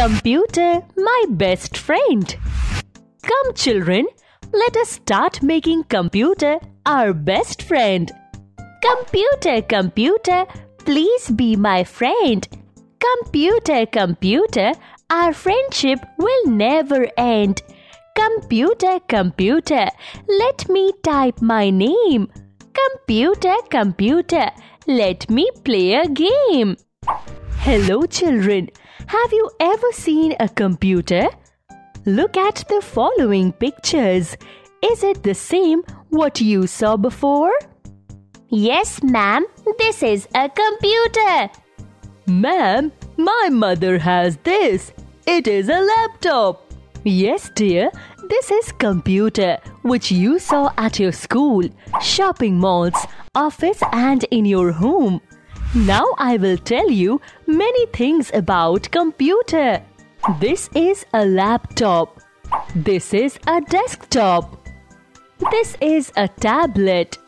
Computer, my best friend. Come, children, let us start making computer our best friend. Computer, computer, please be my friend. Computer, computer, our friendship will never end. Computer, computer, let me type my name. Computer, computer, let me play a game. Hello, children. Have you ever seen a computer? Look at the following pictures. Is it the same what you saw before? Yes, ma'am. This is a computer. Ma'am, my mother has this. It is a laptop. Yes, dear, this is computer which you saw at your school, shopping malls, office and in your home. Now I will tell you many things about computer. This is a laptop. This is a desktop. This is a tablet.